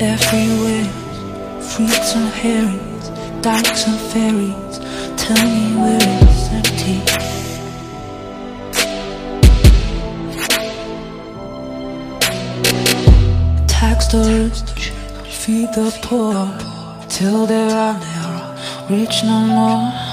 everywhere. Fruits and herrings, dykes and fairies. Tell me where it's empty. Tax the rich, feed the poor, till there are never rich no more.